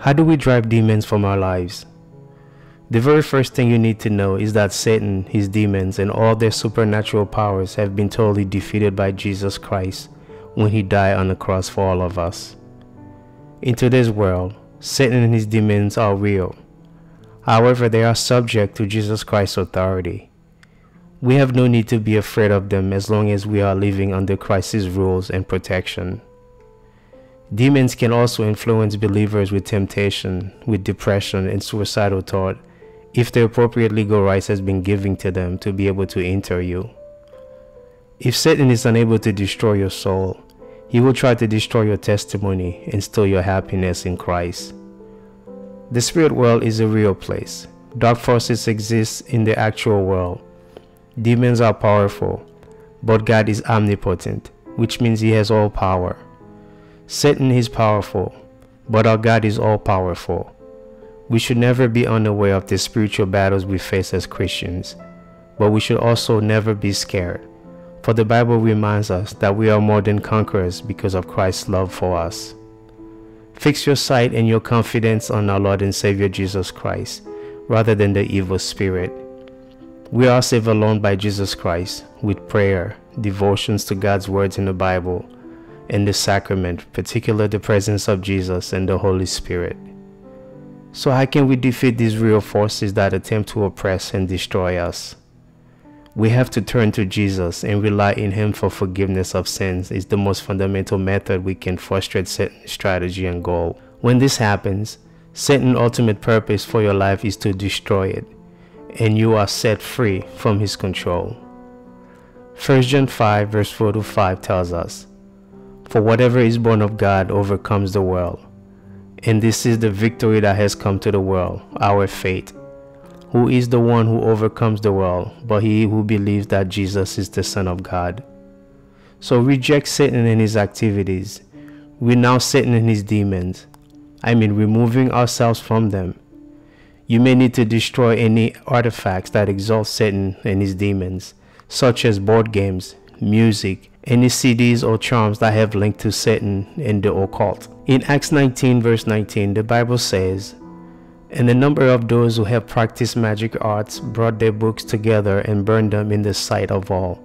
How do we drive demons from our lives? The very first thing you need to know is that Satan, his demons, and all their supernatural powers have been totally defeated by Jesus Christ when he died on the cross for all of us. In today's world, Satan and his demons are real. However, they are subject to Jesus Christ's authority. We have no need to be afraid of them as long as we are living under Christ's rules and protection. Demons can also influence believers with temptation, with depression, and suicidal thought if the appropriate legal rights has been given to them to be able to enter you. If Satan is unable to destroy your soul, he will try to destroy your testimony and steal your happiness in Christ. The spirit world is a real place. Dark forces exist in the actual world. Demons are powerful, but God is omnipotent, which means he has all power. Satan is powerful, but our God is all powerful. We should never be unaware of the spiritual battles we face as Christians, but we should also never be scared. For the Bible reminds us that we are more than conquerors because of Christ's love for us. Fix your sight and your confidence on our Lord and Savior Jesus Christ rather than the evil spirit. We are saved alone by Jesus Christ with prayer, devotions to God's words in the Bible, and the sacrament, particularly the presence of Jesus and the Holy Spirit. So how can we defeat these real forces that attempt to oppress and destroy us? We have to turn to Jesus and rely in Him for forgiveness of sins is the most fundamental method we can frustrate Satan's strategy and goal. When this happens, Satan's ultimate purpose for your life is to destroy it, and you are set free from his control. 1 John 5 verse 4 to 5 tells us, For whatever is born of God overcomes the world. And this is the victory that has come to the world, our faith. Who is the one who overcomes the world, but he who believes that Jesus is the Son of God? So reject Satan and his activities. Renounce Satan and his demons. I mean, removing ourselves from them. You may need to destroy any artifacts that exalt Satan and his demons, such as board games, music, any CDs or charms that have linked to Satan and the occult. In Acts 19 verse 19, the Bible says, And a number of those who have practiced magic arts brought their books together and burned them in the sight of all.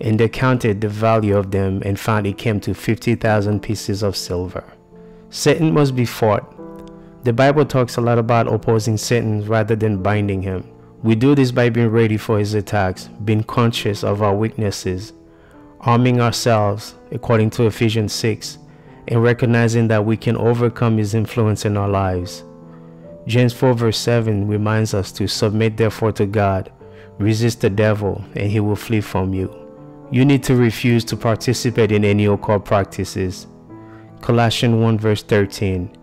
And they counted the value of them and found it came to 50,000 pieces of silver. Satan must be fought. The Bible talks a lot about opposing Satan rather than binding him. We do this by being ready for his attacks, being conscious of our weaknesses, arming ourselves according to Ephesians 6, and recognizing that we can overcome his influence in our lives. James 4 verse 7 reminds us to submit therefore to God, resist the devil, and he will flee from you. You need to refuse to participate in any occult practices. Colossians 1 verse 13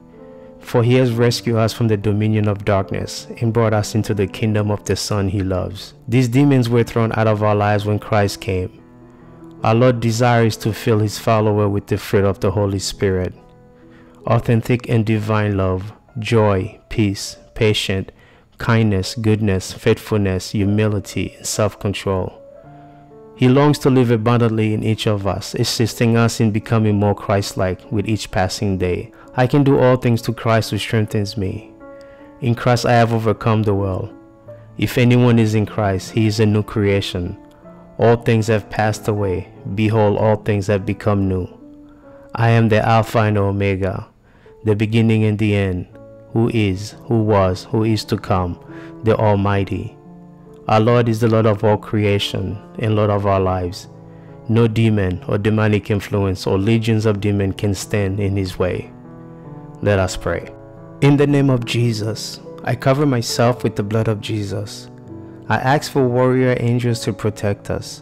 For he has rescued us from the dominion of darkness and brought us into the kingdom of the Son he loves. These demons were thrown out of our lives when Christ came. Our Lord desires to fill his follower with the fruit of the Holy Spirit. Authentic and divine love, joy, peace, patience, kindness, goodness, faithfulness, humility, and self-control. He longs to live abundantly in each of us, assisting us in becoming more Christ-like with each passing day. I can do all things to Christ who strengthens me. In Christ I have overcome the world. If anyone is in Christ, he is a new creation. All things have passed away. Behold, all things have become new. I am the Alpha and Omega, the beginning and the end, who is, who was, who is to come, the Almighty. Our Lord is the Lord of all creation and Lord of our lives. No demon or demonic influence or legions of demons can stand in his way. Let us pray. In the name of Jesus, I cover myself with the blood of Jesus. I ask for warrior angels to protect us.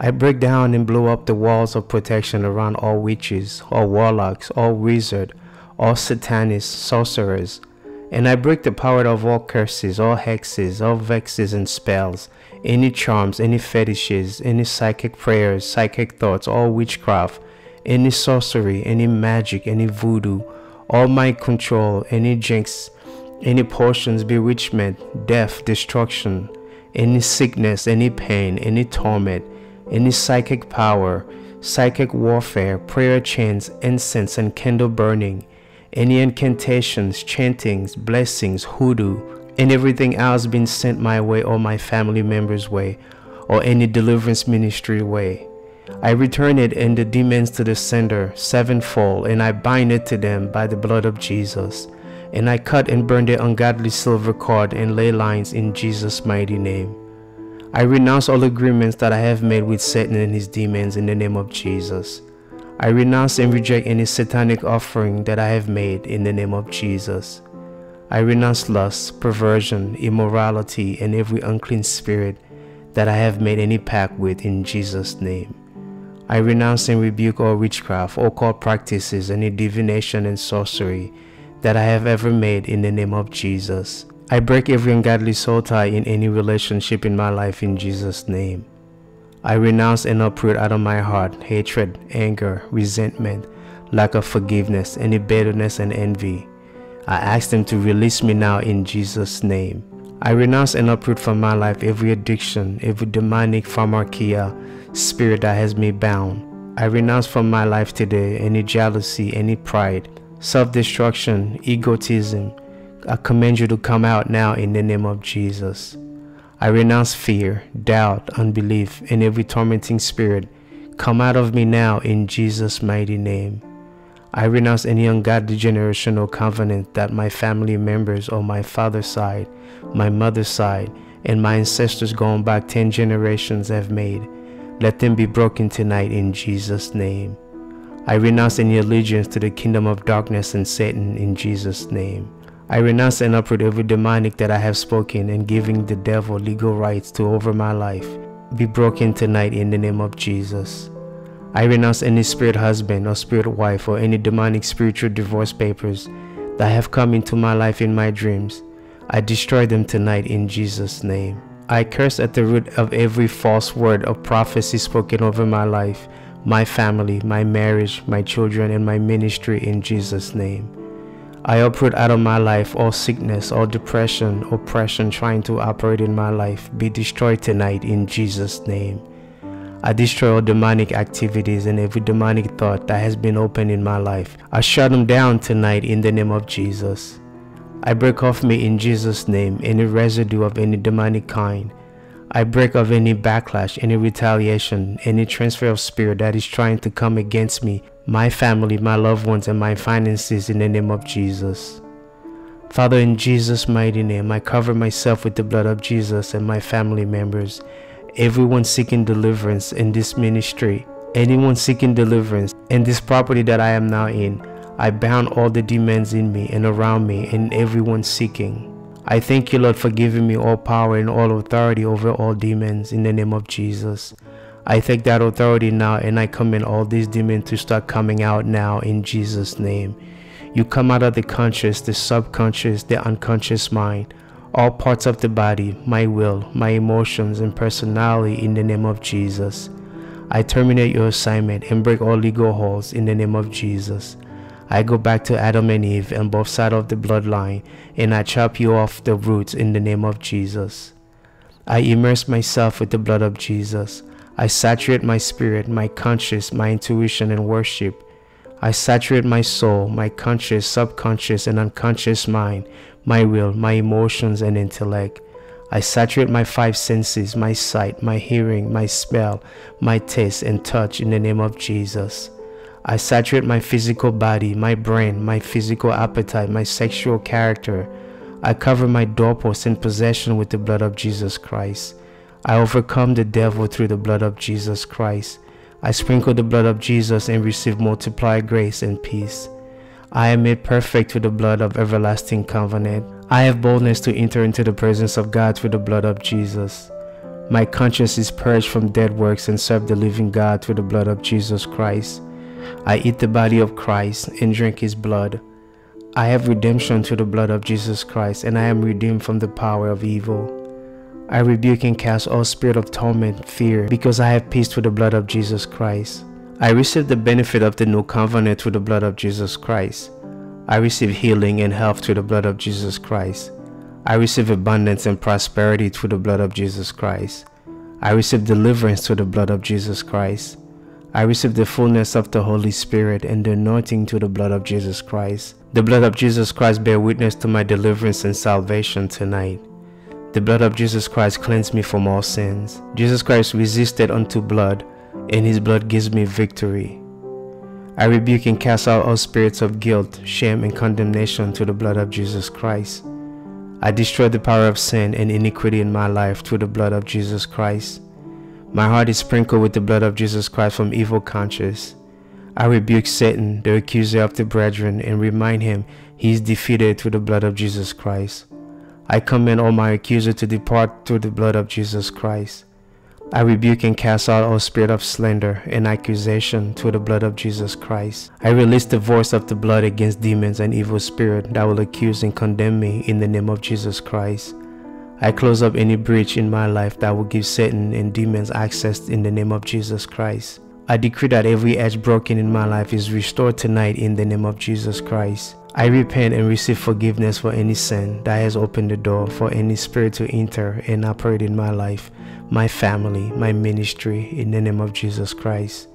I break down and blow up the walls of protection around all witches, all warlocks, all wizards, all satanists, sorcerers, and I break the power of all curses, all hexes, all vexes and spells, any charms, any fetishes, any psychic prayers, psychic thoughts, all witchcraft, any sorcery, any magic, any voodoo, all mind control, any jinx, any potions, bewitchment, death, destruction, any sickness, any pain, any torment, any psychic power, psychic warfare, prayer chains, incense, and candle burning, any incantations, chantings, blessings, hoodoo, and everything else being sent my way or my family members' way, or any deliverance ministry way. I return it and the demons to the sender sevenfold, and I bind it to them by the blood of Jesus. And I cut and burn the ungodly silver cord and ley lines in Jesus' mighty name. I renounce all agreements that I have made with Satan and his demons in the name of Jesus. I renounce and reject any satanic offering that I have made in the name of Jesus. I renounce lust, perversion, immorality, and every unclean spirit that I have made any pact with in Jesus' name. I renounce and rebuke all witchcraft, occult practices, any divination and sorcery that I have ever made in the name of Jesus. I break every ungodly soul tie in any relationship in my life in Jesus' name. I renounce and uproot out of my heart hatred, anger, resentment, lack of forgiveness, any bitterness and envy. I ask them to release me now in Jesus' name. I renounce and uproot from my life every addiction, every demonic pharmakia spirit that has me bound. I renounce from my life today any jealousy, any pride, self-destruction, egotism. I command you to come out now in the name of Jesus. I renounce fear, doubt, unbelief, and every tormenting spirit. Come out of me now in Jesus' mighty name. I renounce any ungodly generational covenant that my family members on my father's side, my mother's side, and my ancestors going back 10 generations have made. Let them be broken tonight in Jesus' name. I renounce any allegiance to the kingdom of darkness and Satan in Jesus' name. I renounce and uproot every demonic that I have spoken and giving the devil legal rights to over my life. Be broken tonight in the name of Jesus. I renounce any spirit husband or spirit wife or any demonic spiritual divorce papers that have come into my life in my dreams. I destroy them tonight in Jesus' name. I curse at the root of every false word of prophecy spoken over my life, my family, my marriage, my children, and my ministry in Jesus' name. I uproot out of my life all sickness, all depression, oppression trying to operate in my life. Be destroyed tonight in Jesus' name. I destroy all demonic activities and every demonic thought that has been open in my life. I shut them down tonight in the name of Jesus. I break off me in Jesus' name any residue of any demonic kind. I break off any backlash, any retaliation, any transfer of spirit that is trying to come against me my family, my loved ones, and my finances in the name of Jesus. Father, in Jesus' mighty name, I cover myself with the blood of Jesus and my family members, everyone seeking deliverance in this ministry, anyone seeking deliverance in this property that I am now in. I bound all the demons in me and around me and everyone seeking. I thank you, Lord, for giving me all power and all authority over all demons in the name of Jesus. I take that authority now and I command all these demons to start coming out now in Jesus' name. You come out of the conscious, the subconscious, the unconscious mind, all parts of the body, my will, my emotions, and personality in the name of Jesus. I terminate your assignment and break all legal holds in the name of Jesus. I go back to Adam and Eve and both sides of the bloodline and I chop you off the roots in the name of Jesus. I immerse myself with the blood of Jesus. I saturate my spirit, my conscious, my intuition, and worship. I saturate my soul, my conscious, subconscious, and unconscious mind, my will, my emotions, and intellect. I saturate my five senses, my sight, my hearing, my smell, my taste, and touch in the name of Jesus. I saturate my physical body, my brain, my physical appetite, my sexual character. I cover my doorpost and possession with the blood of Jesus Christ. I overcome the devil through the blood of Jesus Christ. I sprinkle the blood of Jesus and receive multiplied grace and peace. I am made perfect through the blood of everlasting covenant. I have boldness to enter into the presence of God through the blood of Jesus. My conscience is purged from dead works and serve the living God through the blood of Jesus Christ. I eat the body of Christ and drink his blood. I have redemption through the blood of Jesus Christ and I am redeemed from the power of evil. I rebuke and cast all spirit of torment, fear, because I have peace through the blood of Jesus Christ. I receive the benefit of the new covenant through the blood of Jesus Christ. I receive healing and health through the blood of Jesus Christ. I receive abundance and prosperity through the blood of Jesus Christ. I receive deliverance through the blood of Jesus Christ. I receive the fullness of the Holy Spirit and the anointing to the blood of Jesus Christ. The blood of Jesus Christ bear witness to my deliverance and salvation tonight. The blood of Jesus Christ cleansed me from all sins. Jesus Christ resisted unto blood, and his blood gives me victory. I rebuke and cast out all spirits of guilt, shame, and condemnation to the blood of Jesus Christ. I destroy the power of sin and iniquity in my life through the blood of Jesus Christ. My heart is sprinkled with the blood of Jesus Christ from evil conscience. I rebuke Satan, the accuser of the brethren, and remind him he is defeated through the blood of Jesus Christ. I command all my accusers to depart through the blood of Jesus Christ. I rebuke and cast out all spirit of slander and accusation through the blood of Jesus Christ. I release the voice of the blood against demons and evil spirit that will accuse and condemn me in the name of Jesus Christ. I close up any breach in my life that will give Satan and demons access in the name of Jesus Christ. I decree that every edge broken in my life is restored tonight in the name of Jesus Christ. I repent and receive forgiveness for any sin that has opened the door for any spirit to enter and operate in my life my family, my ministry in the name of Jesus Christ.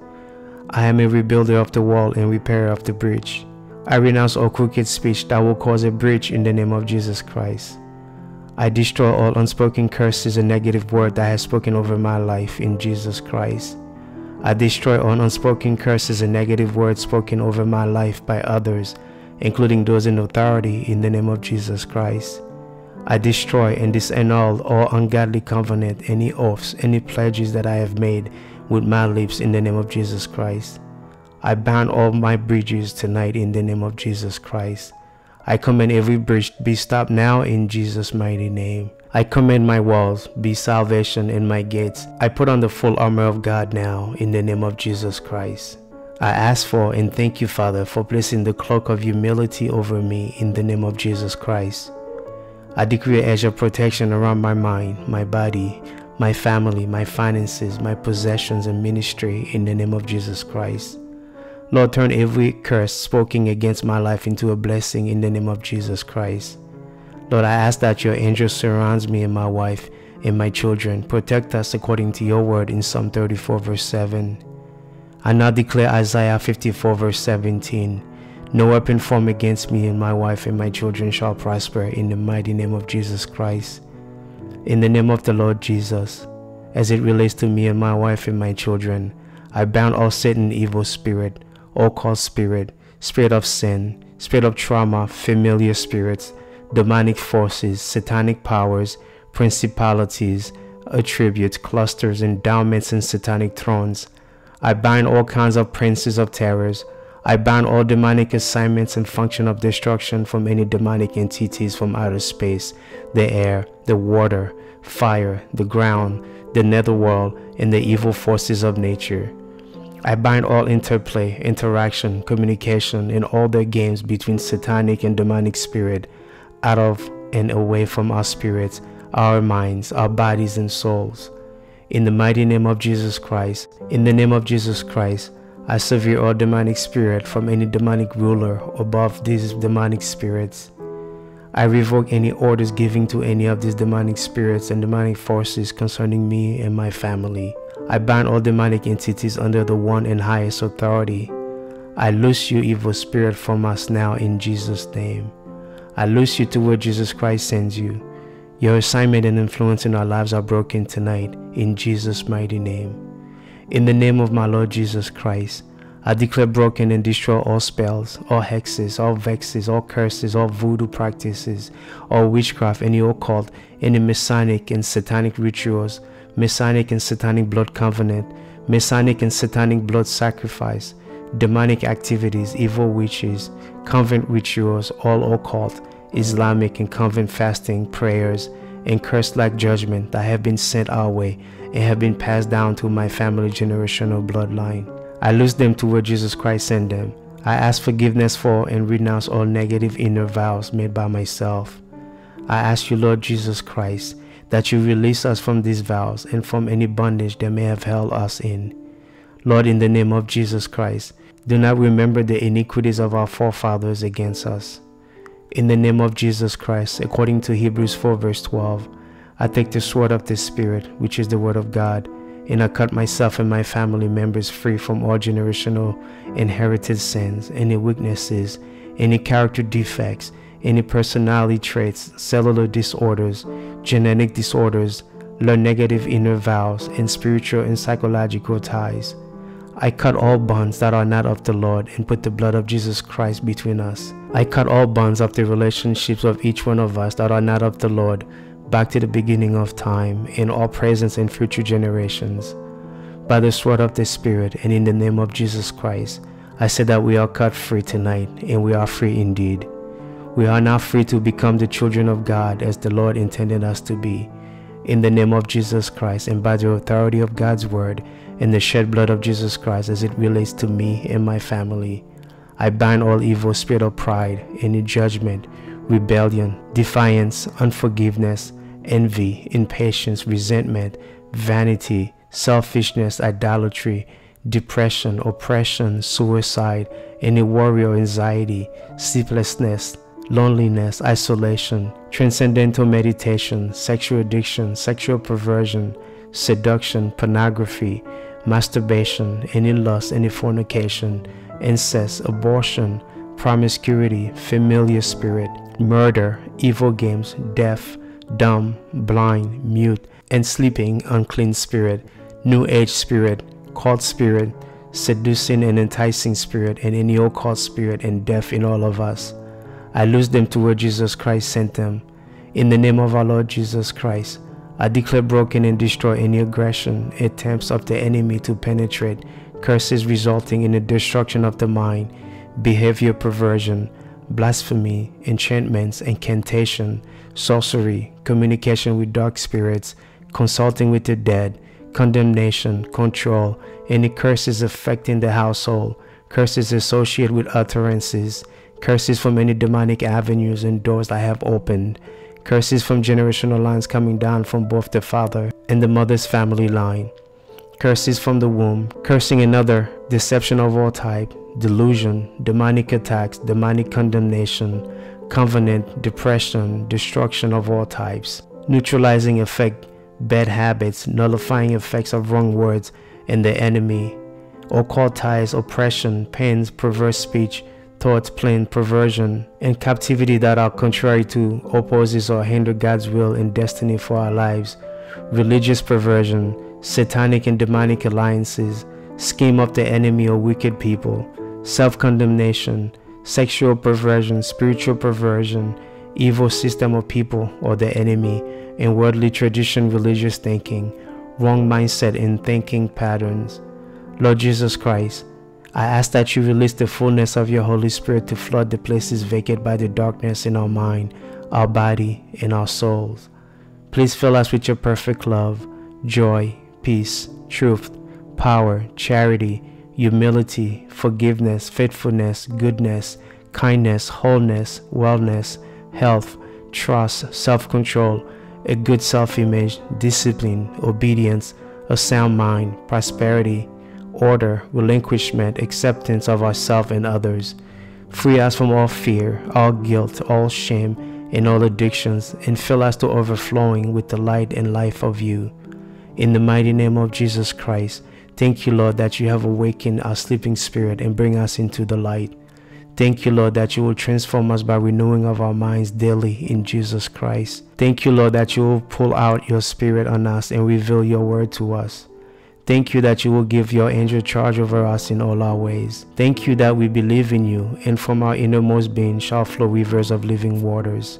I am a rebuilder of the wall and repairer of the breach. I renounce all crooked speech that will cause a breach in the name of Jesus Christ. I destroy all unspoken curses and negative word that has spoken over my life in Jesus Christ. I destroy all unspoken curses and negative words spoken over my life by others, including those in authority in the name of Jesus Christ. I destroy and disannul all ungodly covenant, any oaths, any pledges that I have made with my lips in the name of Jesus Christ. I ban all my bridges tonight in the name of Jesus Christ. I command every bridge be stopped now in Jesus' mighty name. I command my walls be salvation and my gates. I put on the full armor of God now in the name of Jesus Christ. I ask for and thank you, Father, for placing the cloak of humility over me in the name of Jesus Christ. I decree a edge of protection around my mind, my body, my family, my finances, my possessions, and ministry in the name of Jesus Christ. Lord, turn every curse spoken against my life into a blessing in the name of Jesus Christ. Lord, I ask that your angel surrounds me and my wife and my children. Protect us according to your word in Psalm 34 verse 7. I now declare Isaiah 54 verse 17. No weapon formed against me and my wife and my children shall prosper in the mighty name of Jesus Christ. In the name of the Lord Jesus, as it relates to me and my wife and my children, I bound all Satan evil spirit, occult spirit, spirit of sin, spirit of trauma, familiar spirits, demonic forces, satanic powers, principalities, attributes, clusters, endowments, and satanic thrones. I bind all kinds of princes of terrors, I ban all demonic assignments and function of destruction from any demonic entities from outer space, the air, the water, fire, the ground, the netherworld, and the evil forces of nature. I bind all interplay, interaction, communication, and all their games between satanic and demonic spirit out of and away from our spirits, our minds, our bodies, and souls. In the mighty name of Jesus Christ, in the name of Jesus Christ, I sever all demonic spirit from any demonic ruler above these demonic spirits. I revoke any orders given to any of these demonic spirits and demonic forces concerning me and my family. I bind all demonic entities under the one and highest authority. I loose you, evil spirit, from us now in Jesus' name. I loose you to where Jesus Christ sends you. Your assignment and influence in our lives are broken tonight in Jesus' mighty name. In the name of my Lord Jesus Christ, I declare broken and destroy all spells, all hexes, all vexes, all curses, all voodoo practices, all witchcraft, any occult, any messianic and satanic rituals, messianic and satanic blood covenant, messianic and satanic blood sacrifice, demonic activities, evil witches, convent rituals, all occult, Islamic and convent fasting, prayers, and curse like judgment that have been sent our way and have been passed down to my family generational bloodline. I lose them to where Jesus Christ sent them. I ask forgiveness for and renounce all negative inner vows made by myself. I ask you, Lord Jesus Christ, that you release us from these vows and from any bondage that may have held us in. Lord, in the name of Jesus Christ, do not remember the iniquities of our forefathers against us. In the name of Jesus Christ, according to Hebrews 4 verse 12, I take the sword of the Spirit, which is the word of God, and I cut myself and my family members free from all generational inherited sins, any weaknesses, any character defects, any personality traits, cellular disorders, genetic disorders, learn negative inner vows, and spiritual and psychological ties. I cut all bonds that are not of the Lord and put the blood of Jesus Christ between us. I cut all bonds of the relationships of each one of us that are not of the Lord back to the beginning of time in all present and future generations. By the sword of the Spirit and in the name of Jesus Christ, I say that we are cut free tonight and we are free indeed. We are now free to become the children of God as the Lord intended us to be. In the name of Jesus Christ and by the authority of God's word and the shed blood of Jesus Christ as it relates to me and my family, I bind all evil spirit of pride, any judgment, rebellion, defiance, unforgiveness, envy, impatience, resentment, vanity, selfishness, idolatry, depression, oppression, suicide, any worry or anxiety, sleeplessness, loneliness, isolation, transcendental meditation, sexual addiction, sexual perversion, seduction, pornography, masturbation, any lust, any fornication, incest, abortion, promiscuity, familiar spirit, murder, evil games, deaf, dumb, blind, mute, and sleeping unclean spirit, new age spirit, cult spirit, seducing and enticing spirit, and any occult spirit and death in all of us. I lose them to where Jesus Christ sent them. In the name of our Lord Jesus Christ, I declare broken and destroy any aggression, attempts of the enemy to penetrate, curses resulting in the destruction of the mind, behavior perversion, blasphemy, enchantments, incantation, sorcery, communication with dark spirits, consulting with the dead, condemnation, control, any curses affecting the household, curses associated with utterances, curses from any demonic avenues and doors I have opened, curses from generational lines coming down from both the father and the mother's family line, curses from the womb, cursing another, deception of all type, delusion, demonic attacks, demonic condemnation, covenant, depression, destruction of all types, neutralizing effect, bad habits, nullifying effects of wrong words and the enemy, occult ties, oppression, pains, perverse speech, thoughts, plan, perversion, and captivity that are contrary to, opposes, or hinder God's will and destiny for our lives, religious perversion, satanic and demonic alliances, scheme of the enemy or wicked people, self condemnation, sexual perversion, spiritual perversion, evil system of people or the enemy, and worldly tradition, religious thinking, wrong mindset and thinking patterns. Lord Jesus Christ, I ask that you release the fullness of your Holy Spirit to flood the places vacant by the darkness in our mind, our body, and our souls. Please fill us with your perfect love, joy, peace, truth, power, charity, humility, forgiveness, faithfulness, goodness, kindness, wholeness, wellness, health, trust, self control, a good self image, discipline, obedience, a sound mind, prosperity, order, relinquishment, acceptance of ourselves and others. Free us from all fear, all guilt, all shame, and all addictions, and fill us to overflowing with the light and life of you. In the mighty name of Jesus Christ, Thank you, Lord, that you have awakened our sleeping spirit and bring us into the light. Thank you, Lord, that you will transform us by renewing of our minds daily in Jesus Christ. Thank you, Lord, that you will pull out your spirit on us and reveal your word to us. Thank you that you will give your angel charge over us in all our ways. Thank you that we believe in you, and from our innermost being shall flow rivers of living waters.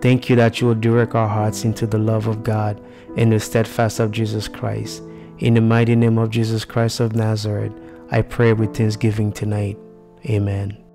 Thank you that you will direct our hearts into the love of God and the steadfast of Jesus Christ. In the mighty name of Jesus Christ of Nazareth, I pray with thanksgiving tonight. Amen.